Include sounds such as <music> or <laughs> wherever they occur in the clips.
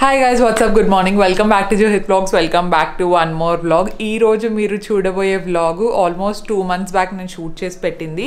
Hi guys what's up good morning welcome back to Johit vlogs welcome back to one more vlog ఈ రోజు మీరు చూడబోయే vlog almost two months back నేను shoot చేసి పెట్టింది.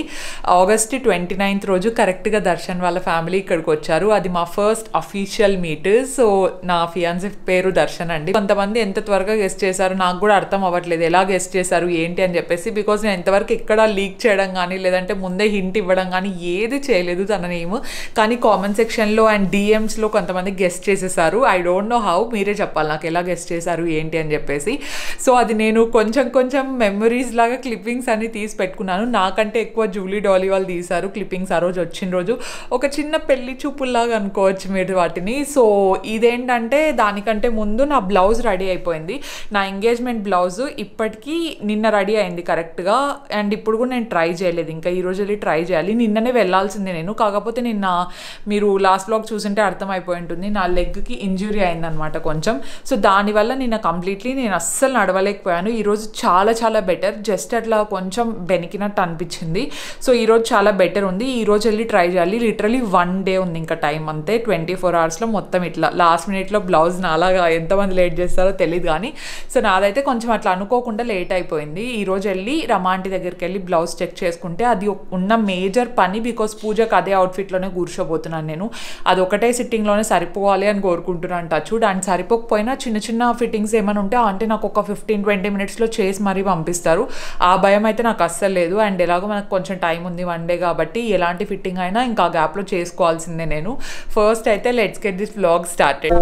August twenty ninth రోజు కరెక్ట్గా దర్శన్ వాళ్ళ ఫ్యామిలీ ఇక్కడికి వచ్చారు. అది మా ఫస్ట్ అఫీషియల్ మీట్ సో నా ఫియాన్సీ పేరు దర్శన్ అండి. కొంతమంది ఎంత త్వరగా గెస్ట్ చేశారు నాకు కూడా అర్థం అవ్వట్లేదు. ఎలా గెస్ట్ చేశారు ఏంటి అని చెప్పేసి బికాస్ నేను ఎంతవరకు ఎక్కడ లీక్ చేయడం కానీ లేదంటే ముందే హింట్ ఇవ్వడం కానీ ఏది చేయలేదు తన నేమ్ కానీ కామెంట్ సెక్షన్లో అండ్ డిఎమ్స్లో కొంతమంది గెస్ట్ చేసేసారు. ఐ డోంట్ నో హౌ మీరే చెప్పాలి. నాకు ఎలా గెస్ట్ చేశారు ఏంటి అని చెప్పేసి. సో అది నేను కొంచెం కొంచెం మెమరీస్ లాగా క్లిప్పింగ్స్ అన్ని తీసి పెట్టుకున్నాను. నాకంటే ఎక్కువ జూలీ డాలీ వాళ్ళు తీశారు క్లిప్పింగ్స్ ఆ రోజు వచ్చిన రోజు. ఒక చిన్న పెళ్ళి చూపుల్లాగా అనుకోవచ్చు మీరు వాటిని. సో ఇదేంటంటే దానికంటే ముందు నా బ్లౌజ్ రెడీ అయిపోయింది. నా ఎంగేజ్మెంట్ బ్లౌజ్ ఇప్పటికీ నిన్న రెడీ అయింది కరెక్ట్గా అండ్ ఇప్పుడు కూడా నేను ట్రై చేయలేదు. ఇంకా ఈ రోజు వెళ్ళి ట్రై చేయాలి. నిన్ననే వెళ్ళాల్సిందే నేను. కాకపోతే నిన్న మీరు లాస్ట్ బ్లాగ్ చూసింటే అర్థమైపోయి ఉంటుంది. నా లెగ్కి ఇంజురీ అయిందనమాట కొంచెం. సో దానివల్ల నేను కంప్లీట్లీ నేను అస్సలు నడవలేకపోయాను. ఈరోజు చాలా చాలా బెటర్. జస్ట్ అట్లా కొంచెం బెనికినట్టు అనిపించింది. సో ఈరోజు చాలా బెటర్ ఉంది. ఈరోజు వెళ్ళి ట్రై చేయాలి. లిటరలీ వన్ డే ఉంది ఇంకా టైం అంతే. ట్వంటీ ఫోర్ అవర్స్లో మొత్తం ఇట్లా లాస్ట్ మినిట్లో బ్లౌజ్ నాలాగా ఎంతమంది లేట్ చేస్తారో తెలియదు కానీ సో నాదైతే కొంచెం అట్లా అనుకోకుండా లేట్ అయిపోయింది. ఈరోజు వెళ్ళి రమాంటి దగ్గరికి వెళ్ళి బ్లౌజ్ చెక్ చేసుకుంటే అది ఉన్న మేజర్ పని బికాస్ పూజకు అదే అవుట్ఫిట్లోనే కూర్చోబోతున్నాను నేను. అది ఒకటే సిట్టింగ్లోనే సరిపోవాలి అని కోరుకుంటున్నాను. టచ్ అండ్ సరిపోకపోయినా చిన్న చిన్న ఫిట్టింగ్స్ ఏమైనా ఉంటే అంటే నాకు ఒక ఫిఫ్టీన్ ట్వంటీ మినిట్స్లో చేసి మరీ పంపిస్తారు. ఆ భయం అయితే నాకు అస్సలు లేదు. అండ్ ఎలాగో మనకు కొంచెం టైం ఉంది వన్ డే కాబట్టి ఎలాంటి ఫిట్టింగ్ అయినా ఇంకా ఆ గ్యాప్లో చేసుకోవాల్సిందే నేను. ఫస్ట్ అయితే let's get this vlog started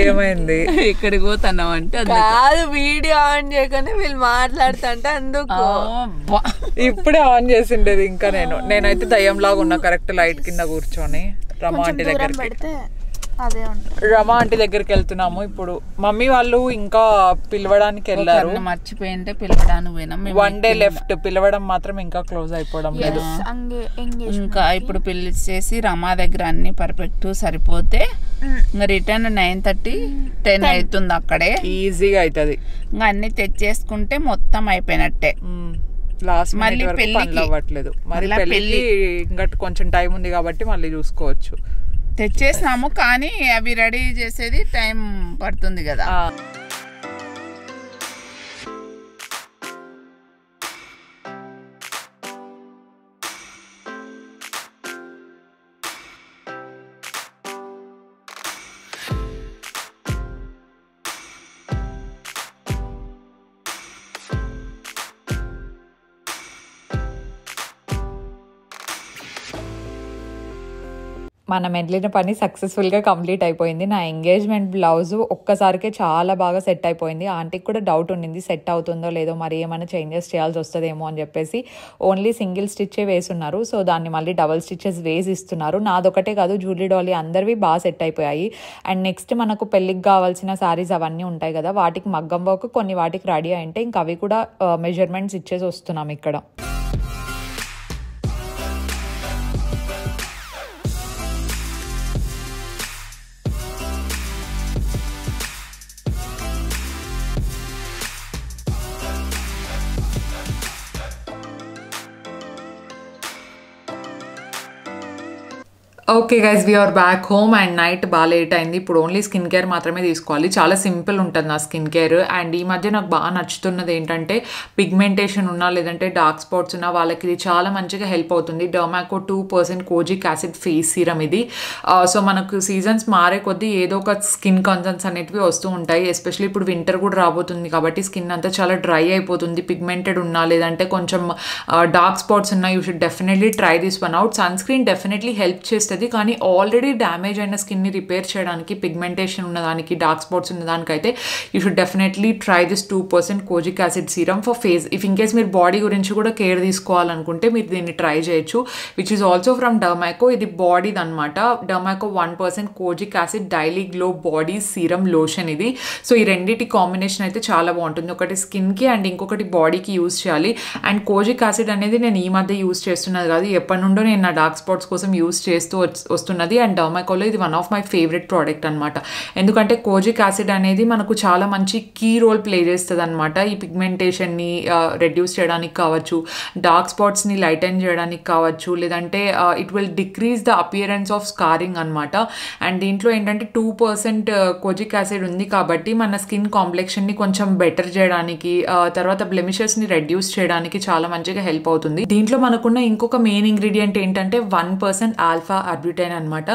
ఏమైంది? ఎక్కడికి పోతున్నావు అంటే కాదు వీడియో ఆన్ చేయగానే వీళ్ళు మాట్లాడుతుంటే అందుకు. ఇప్పుడే ఆన్ చేసిండేది ఇంకా నేను. నేనైతే దయ్యంలాగా ఉన్నా కరెక్ట్ లైట్ కింద కూర్చొని రమా ఆంటీ దగ్గరికి. పెడితే రమా ఆంటీ దగ్గరికి వెళ్తున్నాము ఇప్పుడు. మమ్మీ వాళ్ళు ఇంకా పిలవడానికి వెళ్ళారు. మర్చిపోయింటే పిలవడానికి పోయినాం వన్ డే లెఫ్ట్ పిలవడం మాత్రం ఇంకా క్లోజ్ అయిపోవడం లేదు. ఇంకా ఇప్పుడు పెళ్ళి చేసి రమా దగ్గర అన్ని పర్ఫెక్ట్ సరిపోతే ఇంకా రిటర్న్ నైన్ థర్టీ టెన్ అవుతుంది అక్కడే. ఈజీగా అవుతుంది ఇంకా అన్ని తెచ్చేసుకుంటే మొత్తం అయిపోయినట్టే. లాస్ట్ మళ్ళీ. పనులు అవ్వట్లేదు. మరి మళ్ళా పెళ్ళికి ఇంకా కొంచెం టైం ఉంది కాబట్టి మళ్ళీ చూసుకోవచ్చు. తెచ్చేసినాము కానీ అవి రెడీ చేసేది టైం పడుతుంది కదా. మనం వెళ్ళిన పని సక్సెస్ఫుల్గా కంప్లీట్ అయిపోయింది. నా ఎంగేజ్మెంట్ బ్లౌజ్ ఒక్కసారికే చాలా బాగా సెట్ అయిపోయింది. ఆంటీకి కూడా డౌట్ ఉండింది సెట్ అవుతుందో లేదో మరి ఏమైనా చేంజెస్ చేయాల్సి వస్తుందేమో అని చెప్పేసి ఓన్లీ సింగిల్ స్టిచ్చే వేసున్నారు. సో దాన్ని మళ్ళీ డబల్ స్టిచ్చెస్ వేసి ఇస్తున్నారు. నాదొకటే కాదు జూలీ డాలీ అందరివి బాగా సెట్ అయిపోయాయి. అండ్ నెక్స్ట్ మనకు పెళ్ళికి కావాల్సిన శారీస్ అవన్నీ ఉంటాయి కదా వాటికి మగ్గం వర్క్ కొన్ని వాటికి రెడీ అయింటే ఇంక అవి కూడా uh, మెజర్మెంట్స్ ఇచ్చేసి వస్తున్నాం ఇక్కడ. Okay guys we are back home and night బాగా లేట్ అయింది. ఇప్పుడు ఓన్లీ స్కిన్ కేర్ మాత్రమే తీసుకోవాలి. చాలా సింపుల్ ఉంటుంది నా స్కిన్ కేర్ అండ్ ఈ మధ్య నాకు బాగా నచ్చుతున్నది ఏంటంటే పిగ్మెంటేషన్ ఉన్నా లేదంటే డార్క్ స్పాట్స్ ఉన్నా వాళ్ళకి ఇది చాలా మంచిగా హెల్ప్ అవుతుంది. Dermaco two percent kojic acid face serum ఇది. Uh, సో మనకు సీజన్స్ మారే కొద్దీ ఏదో ఒక స్కిన్ కన్సర్న్స్ అనేటివి వస్తూ ఉంటాయి. ఎస్పెషల్లీ ఇప్పుడు వింటర్ కూడా రాబోతుంది కాబట్టి స్కిన్ అంతా చాలా డ్రై అయిపోతుంది. పిగ్మెంటెడ్ ఉన్నా లేదంటే కొంచెం uh, డార్క్ స్పాట్స్ ఉన్నా you should definitely try this one out sunscreen definitely help చేస్తుంది. కానీ ఆల్రెడీ డ్యామేజ్ అయిన స్కిన్ని రిపేర్ చేయడానికి పిగ్మెంటేషన్ ఉన్నదానికి dark spots ఉన్నదానికైతే you should definitely try this two percent kojic acid serum for face if in case మీరు body గురించి కూడా care తీసుకోవాలనుకుంటే మీరు దీన్ని ట్రై చేయొచ్చు which is also from Dermaco ఇది బాడీది అనమాట Dermaco one percent kojic acid daily glow body serum lotion ఇది. సో ఈ రెండింటి కాంబినేషన్ అయితే చాలా బాగుంటుంది. ఒకటి స్కిన్కి అండ్ ఇంకొకటి బాడీకి యూస్ చేయాలి. అండ్ కోజిక్ యాసిడ్ అనేది నేను ఈ మధ్య యూస్ చేస్తున్నది కాదు. ఎప్పటి నుండో నేను నా డార్క్ స్పాట్స్ కోసం యూస్ చేస్తూ వస్తున్నది అండ్ uh, డర్మాకోలో ఇది one of my favourite product అనమాట ఎందుకంటే కోజిక్ యాసిడ్ అనేది మనకు చాలా మంచి కీ రోల్ ప్లే చేస్తుంది అనమాట ఈ పిగ్మెంటేషన్ని రెడ్యూస్ uh, చేయడానికి కావచ్చు డార్క్ స్పాట్స్ని లైటన్ చేయడానికి కావచ్చు లేదంటే it will decrease the appearance of scarring అనమాట అండ్ దీంట్లో ఏంటంటే two percent uh, kojic acid ఉంది కాబట్టి మన స్కిన్ కాంప్లెక్షన్ని కొంచెం బెటర్ చేయడానికి తర్వాత బ్లెమిషెస్ని రెడ్యూస్ చేయడానికి చాలా మంచిగా హెల్ప్ అవుతుంది. దీంట్లో మనకున్న ఇంకొక మెయిన్ ఇంగ్రీడియంట్ ఏంటంటే వన్ పర్సెంట్ ఆల్ఫా అర్బ్యూటైన్ అనమాట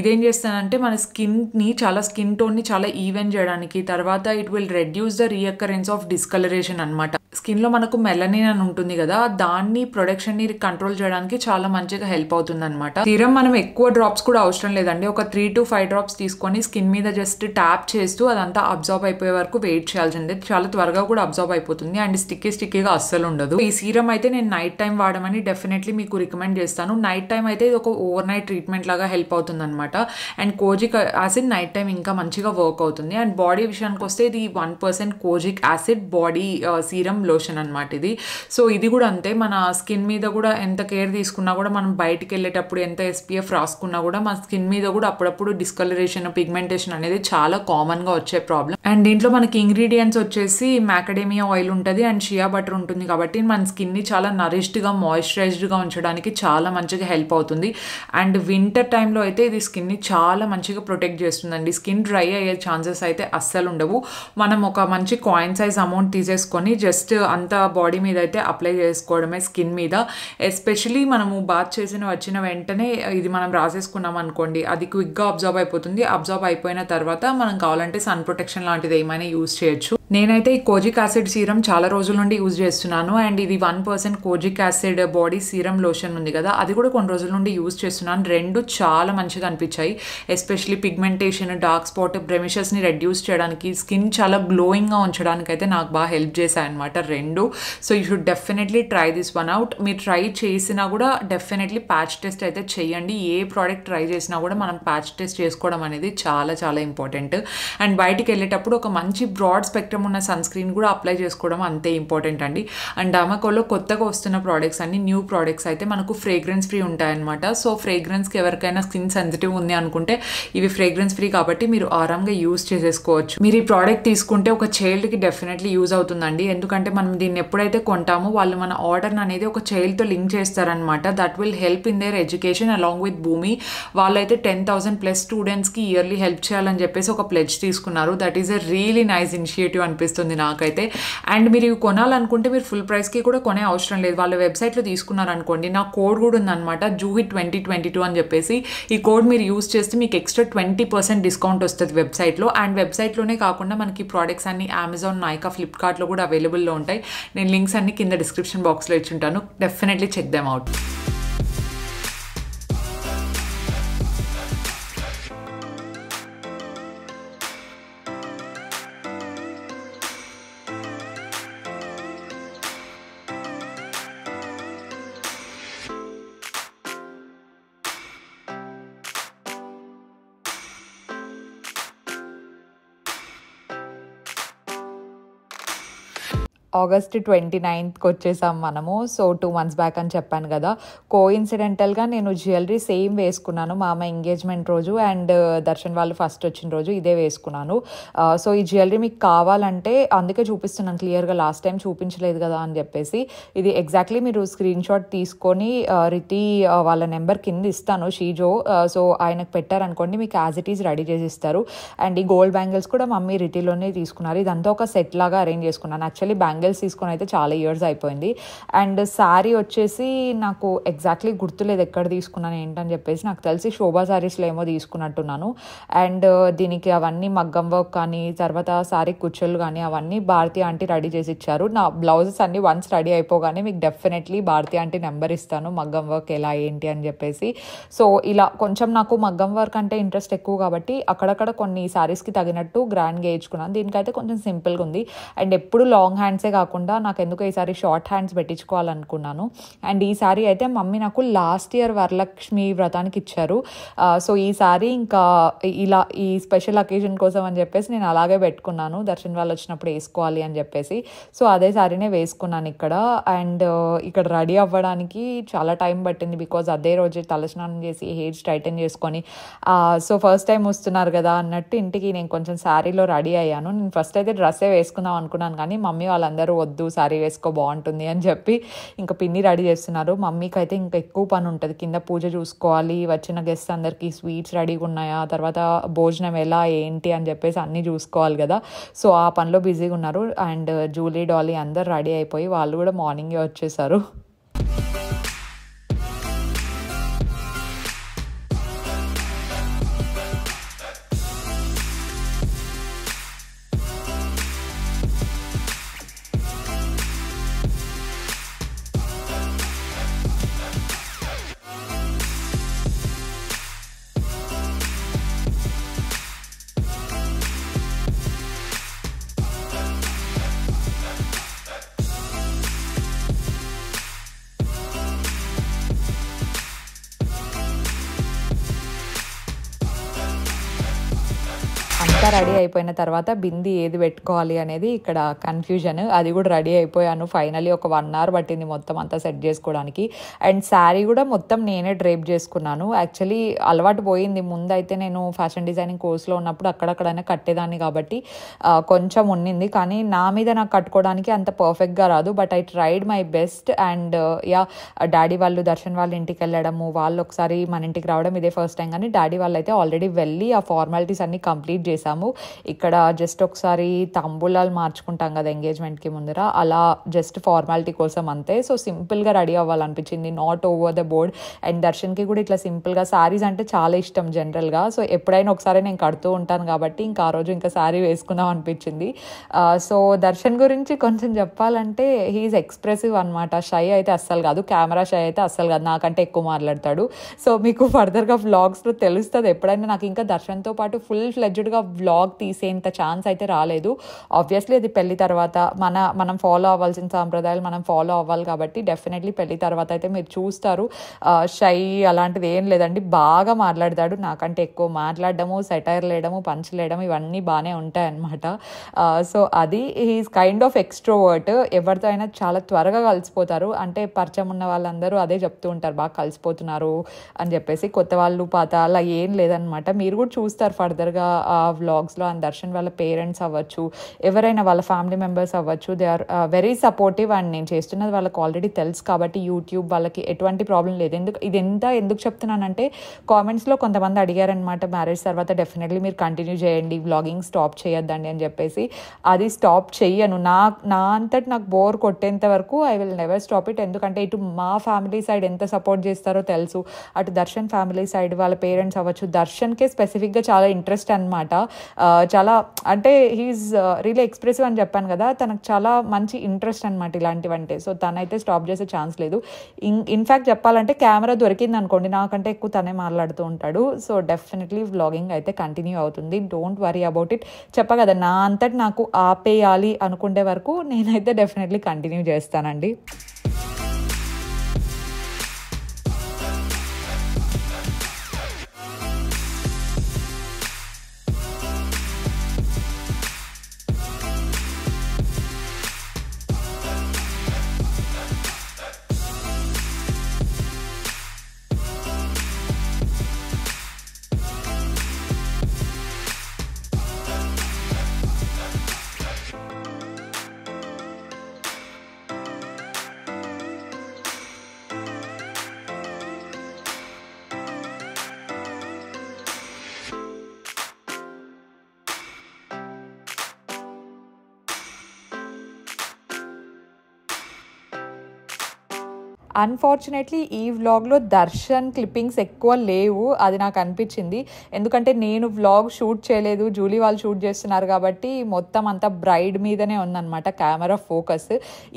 ఇదేం చేస్తానంటే మన స్కిన్ని చాలా స్కిన్ టోన్ని చాలా ఈవెన్ చేయడానికి తర్వాత it will reduce the recurrence of discolouration అనమాట స్కిన్లో మనకు మెలనిన్ అని ఉంటుంది కదా దాన్ని ప్రొడక్షన్ని కంట్రోల్ చేయడానికి చాలా మంచిగా హెల్ప్ అవుతుంది అనమాట తీరం మనం ఎక్కువ డ్రాప్స్ కూడా అవసరం లేదండి. ఒక త్రీ టు ఫైవ్ డ్రాప్స్ తీసుకొని స్కిన్ మీద జస్ట్ ట్యాప్ చేస్తూ అదంతా అబ్జర్వ్ అయిపోయే వరకు వెయిట్ చేయాల్సిందే. చాలా త్వరగా కూడా అబ్జర్వ్ అయిపోతుంది అండ్ స్టిక్కీ స్టిక్కీగా అస్సలు ఉండదు. ఈ సీరం అయితే నేను నైట్ టైం వాడమని డెఫినెట్లీ మీకు రికమెండ్ చేస్తాను. నైట్ టైం అయితే ఇది ఒక ఓవర్ నైట్ ట్రీట్మెంట్ లాగా హెల్ప్ అవుతుంది అనమాట and kojic acid night time ఇంకా మంచిగా వర్క్ అవుతుంది. అండ్ బాడీ విషయానికి వస్తే ఇది one percent kojic acid body serum lotion అనమాట ఇది. సో ఇది కూడా అంతే. మన స్కిన్ మీద కూడా ఎంత కేర్ తీసుకున్నా కూడా మనం బయటికి వెళ్ళేటప్పుడు ఎంత ఎస్పీఎఫ్ రాసుకున్నా కూడా మన స్కిన్ మీద కూడా అప్పుడప్పుడు డిస్కలరేషన్ పిగ్మెంటేషన్ అనేది చాలా కామన్గా వచ్చే ప్రాబ్లం అండ్ దీంట్లో మనకి ఇంగ్రీడియంట్స్ వచ్చేసి మ్యాకడేమియా ఆయిల్ ఉంటుంది అండ్ షియా బటర్ ఉంటుంది కాబట్టి మన స్కిన్ని చాలా నరిష్డ్గా మాయిశ్చరైజ్డ్గా ఉంచడానికి చాలా మంచిగా హెల్ప్ అవుతుంది. అండ్ వింటర్ టైంలో అయితే ఇది స్కిన్ని చాలా మంచిగా ప్రొటెక్ట్ చేస్తుందండి. స్కిన్ డ్రై అయ్యే ఛాన్సెస్ అయితే అస్సలు ఉండవు. మనం ఒక మంచి కాయిన్ సైజ్ అమౌంట్ తీసేసుకొని జస్ట్ అంత బాడీ మీద అయితే అప్లై చేసుకోవడమే స్కిన్ మీద. ఎస్పెషలీ మనము బాత్ చేసిన వచ్చిన వెంటనే ఇది మనం రాసేసుకున్నాం అనుకోండి అది క్విక్గా అబ్జర్వ్ అయిపోతుంది. అబ్జర్వ్ అయిపోయిన తర్వాత మనం కావాలంటే సన్ ప్రొటెక్షన్ లాంటిది ఏమైనా యూస్ చేయొచ్చు. నేనైతే ఈ కోజిక్ యాసిడ్ సీరం చాలా రోజుల నుండి యూజ్ చేస్తున్నాను. అండ్ ఇది one percent kojic acid body serum lotion ఉంది కదా అది కూడా కొన్ని రోజుల నుండి యూజ్ చేస్తున్నాను. రెండు చాలా మంచిగా అనిపించాయి. ఎస్పెషలీ పిగ్మెంటేషన్ డార్క్ స్పాట్ బ్రెమిషెస్ని రెడ్యూస్ చేయడానికి స్కిన్ చాలా గ్లోయింగ్గా ఉంచడానికి అయితే నాకు బాగా హెల్ప్ చేశాయి అనమాట రెండు. So you should definitely try this one out. మీరు ట్రై చేసినా కూడా డెఫినెట్లీ ప్యాచ్ టెస్ట్ అయితే చేయండి. ఏ ప్రోడక్ట్ ట్రై చేసినా కూడా మనం ప్యాచ్ టెస్ట్ చేసుకోవడం అనేది చాలా చాలా ఇంపార్టెంట్. అండ్ బయటికి వెళ్ళేటప్పుడు ఒక మంచి బ్రాడ్ స్పెక్ట్రమ్ ఉన్న సన్ స్క్రీన్ కూడా అప్లై చేసుకోవడం అంతే ఇంపార్టెంట్ అండి. అండ్ డమాకోలో కొత్తగా వస్తున్న ప్రోడక్ట్స్ అన్ని న్యూ ప్రోడక్ట్స్ అయితే మనకు ఫ్రేగ్రెన్స్ ఫ్రీ ఉంటాయన్నమాట. సో ఫ్రేగ్రెన్స్కి ఎవరికైనా స్కిన్ సెన్సిటివ్ ఉంది అనుకుంటే ఇవి ఫ్రేగ్రెన్స్ ఫ్రీ కాబట్టి మీరు ఆరాంగా యూస్ చేసేసుకోవచ్చు. మీరు ఈ ప్రోడక్ట్ తీసుకుంటే ఒక చైల్డ్కి డెఫినెట్లీ యూజ్ అవుతుందండి. ఎందుకంటే మనం దీన్ని ఎప్పుడైతే కొంటామో వాళ్ళు మన ఆర్డర్ అనేది ఒక చైల్డ్తో లింక్ చేస్తారనమాట that will help in their education along with Bhumi వాళ్ళైతే టెన్ థౌసండ్ ప్లస్ స్టూడెంట్స్కి ఇయర్లీ హెల్ప్ చేయాలని చెప్పేసి ఒక ప్లెడ్జ్ తీసుకున్నారు. That is a really nice initiative అనిపిస్తుంది నాకైతే. అండ్ మీరు ఇవి కొనాలనుకుంటే మీరు ఫుల్ ప్రైస్కి కూడా కొనే అవసరం లేదు. వాళ్ళ వెబ్సైట్లో తీసుకున్నారు అనుకోండి నా కోడ్ కూడా ఉందన్నమాట జూహి ట్వంటీ ట్వంటీ టూ అని చెప్పేసి. ఈ కోడ్ మీరు యూస్ చేస్తే మీకు ఎక్స్ట్రా ట్వంటీ పర్సెంట్ డిస్కౌంట్ వస్తుంది వెబ్సైట్లో అండ్ వెబ్సైట్లోనే కాకుండా మనకి ప్రోడక్ట్స్ అన్ని అమెజాన్ నైకా ఫ్లిప్కార్ట్లో కూడా అవైలబుల్లో ఉంటాయి. నేను లింక్స్ అన్ని కింద డిస్క్రిప్షన్ బాక్స్లో ఇచ్చి ఉంటాను. Definitely check them out August twenty నైన్త్కి వచ్చేసాం మనము. సో టూ మంత్స్ బ్యాక్ అని చెప్పాను కదా. కో ఇన్సిడెంటల్గా నేను జ్యువెలరీ సేమ్ వేసుకున్నాను. మా అమ్మ ఎంగేజ్మెంట్ రోజు అండ్ దర్శన్ వాళ్ళు ఫస్ట్ వచ్చిన రోజు ఇదే వేసుకున్నాను. సో ఈ జ్యువెలరీ మీకు కావాలంటే అందుకే చూపిస్తున్నాను క్లియర్గా. లాస్ట్ టైం చూపించలేదు కదా అని చెప్పేసి. ఇది ఎగ్జాక్ట్లీ మీరు స్క్రీన్ షాట్ తీసుకొని రితి వాళ్ళ నెంబర్ కింద ఇస్తాను షీజో. సో ఆయనకు పెట్టారనుకోండి మీకు యాజ్ ఇట్ ఈస్ రెడీ చేసి ఇస్తారు అండ్ ఈ గోల్డ్ బ్యాంగిల్స్ కూడా మమ్మీ రిటీలోనే తీసుకున్నారు. ఇదంతా ఒక సెట్ లాగా అరేంజ్ చేసుకున్నాను. యాక్చువల్లీ బ్యాంగిల్స్ తీసుకొని అయితే చాలా ఇయర్స్ అయిపోయింది. అండ్ శారీ వచ్చేసి నాకు ఎగ్జాక్ట్లీ గుర్తులేదు ఎక్కడ తీసుకున్నాను ఏంటని చెప్పేసి నాకు తెలిసి శోభా శారీస్లో ఏమో తీసుకున్నట్టున్నాను. అండ్ దీనికి అవన్నీ మగ్గం వర్క్ కానీ తర్వాత శారీ కుచ్చులు కానీ అవన్నీ భారతి ఆంటీ రెడీ చేసి ఇచ్చారు. నా బ్లౌజెస్ అన్ని వన్స్ రెడీ అయిపోగానే మీకు డెఫినెట్లీ భారతి ఆంటీ నెంబర్ ఇస్తాను మగ్గం వర్క్ ఎలా ఏంటి అని చెప్పేసి. సో ఇలా కొంచెం నాకు మగ్గం వర్క్ అంటే ఇంట్రెస్ట్ ఎక్కువ కాబట్టి అక్కడక్కడ కొన్ని శారీస్కి తగినట్టు గ్రాండ్గా వేయించుకున్నాను. దీనికైతే కొంచెం సింపుల్గా ఉంది. అండ్ ఎప్పుడు లాంగ్ హ్యాండ్సే అంతే కాకుండా నాకు ఎందుకో ఈసారి షార్ట్ హ్యాండ్స్ పెట్టించుకోవాలనుకున్నాను. అండ్ ఈ సారీ అయితే మమ్మీ నాకు లాస్ట్ ఇయర్ వరలక్ష్మి వ్రతానికి ఇచ్చారు. సో ఈ సారీ ఇంకా ఇలా ఈ స్పెషల్ అకేషన్ కోసం అని చెప్పేసి నేను అలాగే పెట్టుకున్నాను. దర్శన్ వాళ్ళు వచ్చినప్పుడు వేసుకోవాలి అని చెప్పేసి. సో అదే సారీనే వేసుకున్నాను ఇక్కడ. అండ్ ఇక్కడ రెడీ అవ్వడానికి చాలా టైం పట్టింది బికాజ్ అదే రోజు తలస్నానం చేసి హెయిర్ స్ట్రైటన్ చేసుకొని సో ఫస్ట్ టైం వస్తున్నారు కదా అన్నట్టు ఇంటికి నేను కొంచెం శారీలో రెడీ అయ్యాను. నేను ఫస్ట్ అయితే డ్రెస్సే వేసుకుందాం అనుకున్నాను కానీ మమ్మీ వాళ్ళందరూ అందరూ వద్దు శారీ వేసుకో బాగుంటుంది అని చెప్పి ఇంకా పిన్ని రెడీ చేస్తున్నారు. మమ్మీకి అయితే ఇంకా ఎక్కువ పని ఉంటుంది. కింద పూజ చూసుకోవాలి వచ్చిన గెస్ట్ అందరికీ స్వీట్స్ రెడీగా ఉన్నాయా తర్వాత భోజనం ఎలా ఏంటి అని చెప్పేసి అన్నీ చూసుకోవాలి కదా. సో ఆ పనిలో బిజీగా ఉన్నారు. అండ్ జూలీ డాలీ అందరు రెడీ అయిపోయి వాళ్ళు కూడా మార్నింగే వచ్చేసారు. రెడీ అయిపోయిన తర్వాత బింది ఏది పెట్టుకోవాలి అనేది ఇక్కడ కన్ఫ్యూజన్ అది కూడా రెడీ అయిపోయాను. ఫైనలీ ఒక వన్ అవర్ పట్టింది మొత్తం అంతా సెట్ చేసుకోవడానికి. అండ్ శారీ కూడా మొత్తం నేనే డ్రేప్ చేసుకున్నాను. యాక్చువల్లీ అలవాటు పోయింది. ముందు అయితే నేను ఫ్యాషన్ డిజైనింగ్ కోర్స్లో ఉన్నప్పుడు అక్కడక్కడైనా కట్టేదాన్ని కాబట్టి కొంచెం ఉన్నింది. కానీ నా మీద నాకు కట్టుకోవడానికి అంత పర్ఫెక్ట్గా రాదు. But I tried my best and yeah daddy వాళ్ళు దర్శన్ వాళ్ళ ఇంటికి వెళ్ళడము వాళ్ళు ఒకసారి మన ఇంటికి రావడం ఇదే ఫస్ట్ టైం కానీ డాడీ వాళ్ళు అయితే ఆల్రెడీ వెళ్ళి ఆ ఫార్మాలిటీస్ అన్ని కంప్లీట్ చేసాము ఇక్కడ జస్ట్ ఒకసారి తాంబూలాలు మార్చుకుంటాం కదా ఎంగేజ్మెంట్కి ముందర. అలా జస్ట్ ఫార్మాలిటీ కోసం అంతే. సో సింపుల్గా ready అవ్వాలనిపించింది. Not over the board and దర్శన్కి కూడా ఇట్లా సింపుల్గా శారీస్ అంటే చాలా ఇష్టం జనరల్గా సో ఎప్పుడైనా ఒకసారి నేను కడుతూ ఉంటాను కాబట్టి ఇంకా ఆ రోజు ఇంకా శారీ వేసుకుందాం అనిపించింది. సో దర్శన్ గురించి కొంచెం చెప్పాలంటే హీఈస్ ఎక్స్ప్రెసివ్ అనమాట షై అయితే అస్సలు కాదు. కెమెరా షై అయితే అస్సలు కాదు. నాకంటే ఎక్కువ మాట్లాడతాడు. సో మీకు ఫర్దర్గా వ్లాగ్స్లో తెలుస్తుంది. ఎప్పుడైనా నాకు ఇంకా దర్శన్తో పాటు ఫుల్ ఫ్లెడ్జ్డ్గా వ్లాగ్ తీసేంత ఛాన్స్ అయితే రాలేదు. ఆబ్వియస్లీ అది పెళ్ళి తర్వాత మన మనం ఫాలో అవ్వాల్సిన సాంప్రదాయాలు మనం ఫాలో అవ్వాలి కాబట్టి డెఫినెట్లీ పెళ్ళి తర్వాత అయితే మీరు చూస్తారు. షై అలాంటిది ఏం లేదండి. బాగా మాట్లాడతాడు. నాకంటే ఎక్కువ మాట్లాడడము సెటైర్ లేయడము పంచలేయడం ఇవన్నీ బాగానే ఉంటాయన్నమాట. సో అది హీస్ కైండ్ ఆఫ్ ఎక్స్ట్రోవర్ట్ ఎవరితో అయినా చాలా త్వరగా కలిసిపోతారు. అంటే పరిచయం ఉన్న వాళ్ళందరూ అదే చెప్తూ ఉంటారు. బాగా కలిసిపోతున్నారు అని చెప్పేసి కొత్త వాళ్ళు పాత అలా ఏం లేదనమాట మీరు కూడా చూస్తారు ఫర్దర్గా ఆ వ్లాగ్స్లో అండ్ దర్శన్ వాళ్ళ పేరెంట్స్ అవ్వచ్చు ఎవరైనా వాళ్ళ ఫ్యామిలీ మెంబర్స్ అవ్వచ్చు they are very supportive and నేను చేస్తున్నది వాళ్ళకి ఆల్రెడీ తెలుసు కాబట్టి యూట్యూబ్ వాళ్ళకి ఎటువంటి ప్రాబ్లం లేదు. ఎందుకు ఇది ఎంత ఎందుకు చెప్తున్నానంటే కామెంట్స్లో కొంతమంది అడిగారనమాట మ్యారేజ్ తర్వాత డెఫినెట్లీ మీరు కంటిన్యూ చేయండి వ్లాగింగ్ స్టాప్ చేయొద్దండి అని చెప్పేసి. అది స్టాప్ చెయ్యను. నా నా అంతటి నాకు బోర్ కొట్టేంత వరకు I will never stop it ఎందుకంటే ఇటు మా ఫ్యామిలీ సైడ్ ఎంత సపోర్ట్ చేస్తారో తెలుసు. అటు దర్శన్ ఫ్యామిలీ సైడ్ వాళ్ళ పేరెంట్స్ అవ్వచ్చు. దర్శన్కే స్పెసిఫిక్గా చాలా ఇంట్రెస్ట్ అనమాట చాలా అంటే హీఈస్ రియలీ ఎక్స్ప్రెసివ్ అని చెప్పాను కదా తనకు చాలా మంచి ఇంట్రెస్ట్ అనమాట ఇలాంటివంటే. సో తనైతే స్టాప్ చేసే ఛాన్స్ లేదు. ఇన్ ఇన్ఫ్యాక్ట్ చెప్పాలంటే కెమెరా దొరికింది అనుకోండి నాకంటే ఎక్కువ తనే మాట్లాడుతూ ఉంటాడు. సో డెఫినెట్లీ వ్లాగింగ్ అయితే కంటిన్యూ అవుతుంది. డోంట్ వరీ అబౌట్ ఇట్ చెప్ప కదా నా అంతటి నాకు ఆపేయాలి అనుకునే వరకు నేనైతే డెఫినెట్లీ కంటిన్యూ చేస్తానండి. అన్ఫార్చునేట్లీ ఈ వ్లాగ్లో దర్శన్ క్లిప్పింగ్స్ ఎక్కువ లేవు. అది నాకు అనిపించింది. ఎందుకంటే నేను వ్లాగ్ షూట్ చేయలేదు. జూలీ వాళ్ళు షూట్ చేస్తున్నారు కాబట్టి మొత్తం అంతా బ్రైడ్ మీదనే ఉందన్నమాట కెమెరా ఫోకస్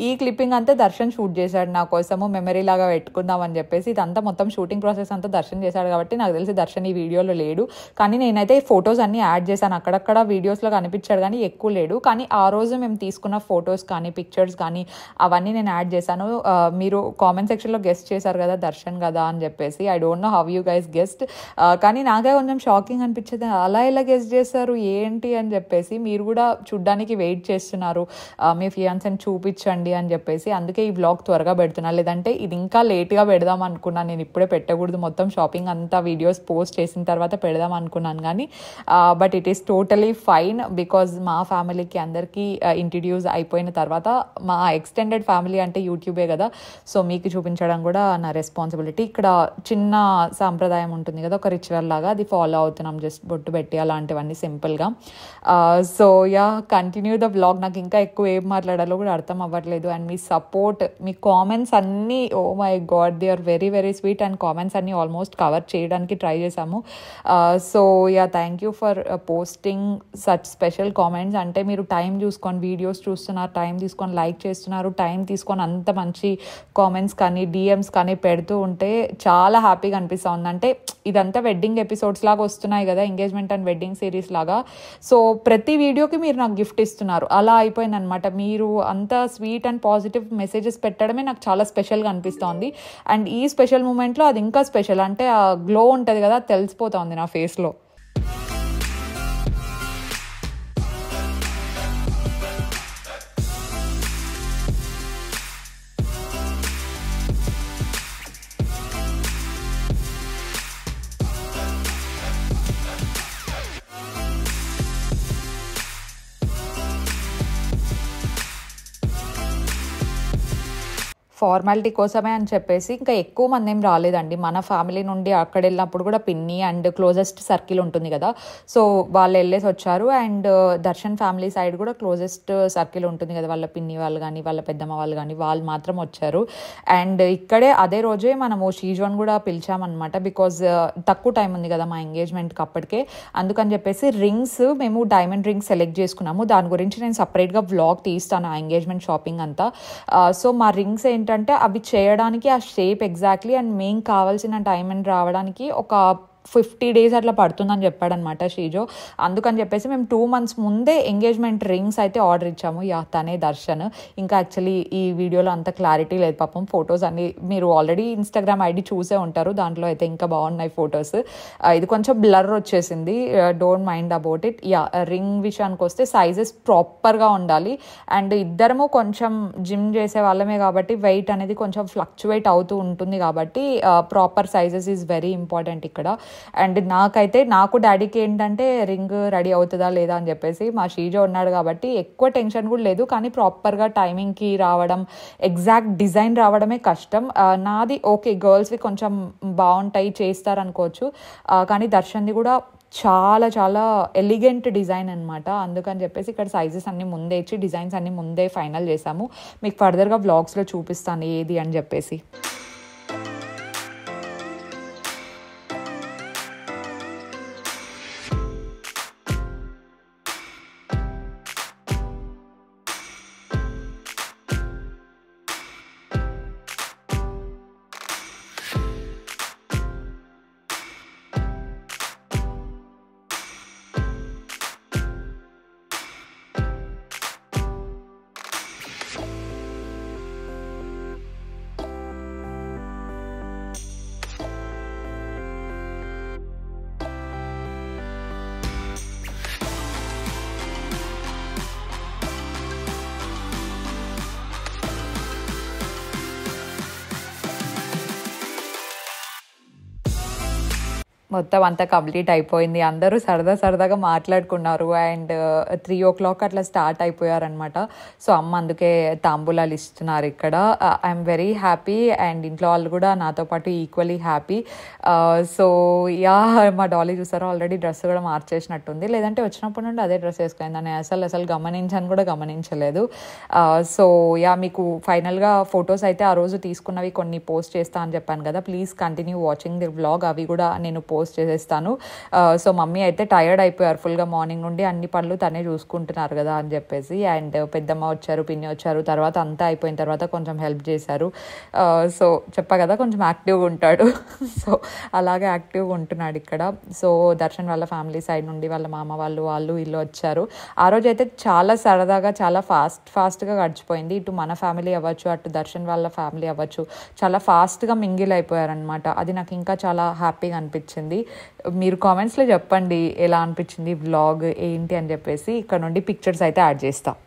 ఈ క్లిప్పింగ్ అంతా దర్శన్ షూట్ చేశాడు నా కోసము. మెమరీ లాగా పెట్టుకుందాం అని చెప్పేసి ఇదంతా మొత్తం షూటింగ్ ప్రాసెస్ అంతా దర్శన్ చేశాడు కాబట్టి నాకు తెలిసి దర్శన్ ఈ వీడియోలో లేడు. కానీ నేనైతే ఫొటోస్ అన్ని యాడ్ చేశాను. అక్కడక్కడ వీడియోస్లో కనిపించాడు కానీ ఎక్కువ లేడు. కానీ ఆ రోజు మేము తీసుకున్న ఫొటోస్ కానీ పిక్చర్స్ కానీ అవన్నీ నేను యాడ్ చేశాను. మీరు కామెంట్స్ సెక్షన్లో గెస్ట్ చేశారు కదా దర్శన్ కదా అని చెప్పేసి. I don't know how you guys guessed కానీ నాకే కొంచెం షాకింగ్ అనిపించేది. అలా ఎలా గెస్ట్ చేస్తారు ఏంటి? అని చెప్పేసి మీరు కూడా చూడ్డానికి వెయిట్ చేస్తున్నారు. మీ ఫియాన్సని చూపించండి అని చెప్పేసి. అందుకే ఈ బ్లాగ్ త్వరగా పెడుతున్నా. లేదంటే ఇది ఇంకా లేట్గా పెడదాం అనుకున్నాను నేను ఇప్పుడే పెట్టకూడదు. మొత్తం షాపింగ్ అంతా వీడియోస్ పోస్ట్ చేసిన తర్వాత పెడదాం అనుకున్నాను కానీ but it is totally fine because మా ఫ్యామిలీకి అందరికీ ఇంట్రడ్యూస్ అయిపోయిన తర్వాత మా ఎక్స్టెండెడ్ ఫ్యామిలీ అంటే యూట్యూబే కదా. సో మీకు చూపించడం కూడా నా రెస్పాన్సిబిలిటీ ఇక్కడ చిన్న సాంప్రదాయం ఉంటుంది కదా ఒక రిచువల్ లాగా అది ఫాలో అవుతున్నాం జస్ట్ బొట్టు పెట్టి అలాంటివన్నీ సింపుల్గా so yeah continue the blog నాకు ఇంకా ఎక్కువ ఏం మాట్లాడాలో కూడా అర్థం అవ్వట్లేదు. అండ్ మీ సపోర్ట్ మీ కామెంట్స్ అన్నీ ఓ my god they are very very sweet and comments అన్నీ ఆల్మోస్ట్ కవర్ చేయడానికి ట్రై చేశాము. So yeah thank you for posting such special comments అంటే మీరు టైం చూసుకొని వీడియోస్ చూస్తున్నారు టైం తీసుకొని లైక్ చేస్తున్నారు టైం తీసుకొని అంత మంచి కామెంట్స్ కానీ డిఎమ్స్ కానీ పెడుతూ ఉంటే చాలా హ్యాపీగా అనిపిస్తూ ఉంది అంటే ఇదంతా వెడ్డింగ్ ఎపిసోడ్స్ లాగా వస్తున్నాయి కదా ఎంగేజ్మెంట్ అండ్ వెడ్డింగ్ సిరీస్ లాగా. సో ప్రతి వీడియోకి మీరు నాకు గిఫ్ట్ ఇస్తున్నారు. అలా అయిపోయింది అనమాట మీరు అంత స్వీట్ అండ్ పాజిటివ్ మెసేజెస్ పెట్టడమే నాకు చాలా స్పెషల్గా అనిపిస్తోంది. అండ్ ఈ స్పెషల్ మూమెంట్లో అది ఇంకా స్పెషల్ అంటే ఆ గ్లో ఉంటుంది కదా తెలిసిపోతుంది నా ఫేస్లో ఫార్మాలిటీ కోసమే అని చెప్పేసి ఇంకా ఎక్కువ మంది ఏం రాలేదండి. మన ఫ్యామిలీ నుండి అక్కడ వెళ్ళినప్పుడు కూడా పిన్ని అండ్ క్లోజెస్ట్ సర్కిల్ ఉంటుంది కదా. సో వాళ్ళు వెళ్ళేసి వచ్చారు and uh, Darshan family side కూడా క్లోజెస్ట్ సర్కిల్ uh, ఉంటుంది కదా. వాళ్ళ పిన్ని వాళ్ళు కానీ వాళ్ళ పెద్దమ్మ వాళ్ళు కానీ వాళ్ళు మాత్రం వచ్చారు. అండ్ ఇక్కడే అదే రోజే మనము షీజోన్ కూడా పిలిచామన్నమాట బికాజ్ uh, తక్కువ టైం ఉంది కదా మా ఎంగేజ్మెంట్కి అప్పటికే. అందుకని చెప్పేసి రింగ్స్ మేము డైమండ్ రింగ్స్ సెలెక్ట్ చేసుకున్నాము. దాని గురించి నేను సపరేట్గా వ్లాగ్ తీస్తాను ఆ ఎంగేజ్మెంట్ షాపింగ్ అంతా. సో మా రింగ్స్ ఏంటంటే అవి చేయడానికి ఆ షేప్ ఎగ్జాక్ట్లీ అండ్ మెయిన్ కావాల్సిన డైమండ్ రావడానికి ఒక ఫిఫ్టీ డేస్ అట్లా పడుతుందని చెప్పాడనమాట షీజో అందుకని చెప్పేసి మేము టూ మంత్స్ ముందే ఎంగేజ్మెంట్ రింగ్స్ అయితే ఆర్డర్ ఇచ్చాము. యా తనే దర్శన్. ఇంకా యాక్చువల్లీ ఈ వీడియోలో అంత క్లారిటీ లేదు. పాపం ఫొటోస్ అన్ని మీరు ఆల్రెడీ ఇన్స్టాగ్రామ్ ఐడి చూసే ఉంటారు. దాంట్లో అయితే ఇంకా బాగున్నాయి ఫొటోస్ ఇది కొంచెం బ్లర్ వచ్చేసింది. Don't mind about it yeah ring విషయానికి వస్తే సైజెస్ ప్రాపర్గా ఉండాలి. అండ్ ఇద్దరము కొంచెం జిమ్ చేసే వాళ్ళమే కాబట్టి వెయిట్ అనేది కొంచెం ఫ్లక్చువేట్ అవుతూ ఉంటుంది కాబట్టి proper sizes is very important ఇక్కడ. అండ్ నాకైతే నాకు డాడీకి ఏంటంటే రింగ్ రెడీ అవుతుందా లేదా అని చెప్పేసి మా షీజో ఉన్నాడు కాబట్టి ఎక్కువ టెన్షన్ కూడా లేదు. కానీ ప్రాపర్గా టైమింగ్కి రావడం ఎగ్జాక్ట్ డిజైన్ రావడమే కష్టం. నాది ఓకే గర్ల్స్వి కొంచెం బాగుంటాయి చేస్తారనుకోవచ్చు. అనుకోవచ్చు కానీ దర్శన్ది కూడా చాలా చాలా ఎలిగెంట్ డిజైన్ అనమాట అందుకని చెప్పేసి ఇక్కడ సైజెస్ అన్ని ముందే ఇచ్చి డిజైన్స్ అన్ని ముందే ఫైనల్ చేసాము మీకు ఫర్దర్గా బ్లాగ్స్లో చూపిస్తాను ఏది అని చెప్పేసి. మొత్తం అంతా కంప్లీట్ అయిపోయింది. అందరూ సరదా సరదాగా మాట్లాడుకున్నారు. అండ్ త్రీ ఓ క్లాక్ అట్లా స్టార్ట్ అయిపోయారనమాట సో అమ్మ అందుకే తాంబూలాలు ఇస్తున్నారు ఇక్కడ. ఐఎమ్ వెరీ హ్యాపీ అండ్ ఇంట్లో వాళ్ళు కూడా నాతో పాటు ఈక్వలీ హ్యాపీ సో యా మా డాలీ చూసారో? ఆల్రెడీ డ్రెస్ కూడా మార్చేసినట్టుంది. లేదంటే వచ్చినప్పటి నుండి అదే డ్రెస్ వేసుకుంది నేను అసలు అసలు గమనించాను కూడా గమనించలేదు. Uh, సో యా మీకు ఫైనల్గా ఫొటోస్ అయితే ఆ రోజు తీసుకున్నవి కొన్ని పోస్ట్ చేస్తా అని చెప్పాను కదా. Please continue watching the vlog అవి కూడా నేను పోస్ట్ చేసేస్తాను. సో మమ్మీ అయితే టైర్డ్ అయిపోయారు ఫుల్గా మార్నింగ్ నుండి అన్ని పనులు తనే చూసుకుంటున్నారు కదా అని చెప్పేసి. అండ్ పెద్దమ్మ వచ్చారు పిన్ని వచ్చారు తర్వాత అంతా అయిపోయిన తర్వాత కొంచెం హెల్ప్ చేశారు. సో చెప్పా కదా కొంచెం యాక్టివ్గా ఉంటాడు. <laughs> సో అలాగే యాక్టివ్గా ఉంటున్నాడు ఇక్కడ. సో దర్శన్ వాళ్ళ ఫ్యామిలీ సైడ్ నుండి వాళ్ళ మామ వాళ్ళు వాళ్ళు వీళ్ళు వచ్చారు. ఆ రోజు అయితే చాలా సరదాగా చాలా ఫాస్ట్ ఫాస్ట్గా గడిచిపోయింది. ఇటు మన ఫ్యామిలీ అవ్వచ్చు అటు దర్శన్ వాళ్ళ ఫ్యామిలీ అవ్వచ్చు చాలా ఫాస్ట్గా మింగిల్ అయిపోయారనమాట అది నాకు ఇంకా చాలా హ్యాపీగా అనిపించింది. మీరు కామెంట్స్లో చెప్పండి ఎలా అనిపించింది వ్లాగ్ ఏంటి అని చెప్పేసి ఇక్కడ నుండి పిక్చర్స్ అయితే యాడ్ చేస్తాను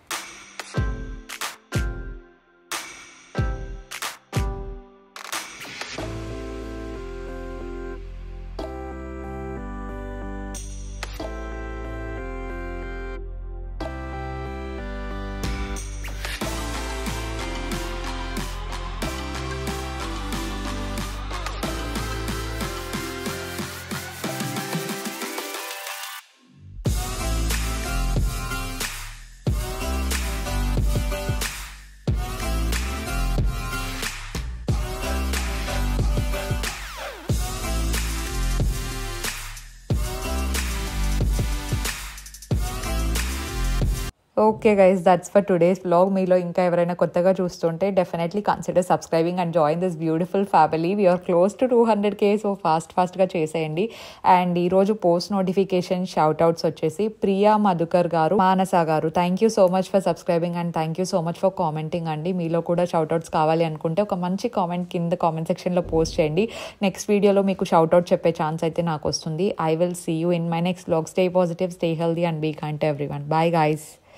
okay guys that's for today's blog మీలో ఇంకా ఎవరైనా కొత్తగా చూస్తుంటే definitely consider subscribing and join this beautiful family we are close to two hundred K so fast ఫాస్ట్గా చేసేయండి. అండ్ ఈరోజు పోస్ట్ నోటిఫికేషన్ షౌట్ అవుట్స్ వచ్చేసి Priya Madhukar garu Manasa garu. Thank you so much for subscribing and thank you so much for commenting అండి. మీలో కూడా shout outs కావాలి అనుకుంటే ఒక మంచి కామెంట్ కింద కామెంట్ సెక్షన్లో పోస్ట్ చేయండి. నెక్స్ట్ వీడియోలో మీకు షౌట్ అవుట్ చెప్పే ఛాన్స్ అయితే నాకు వస్తుంది. I will see you in my next blog stay positive stay healthy and be kind everyone bye guys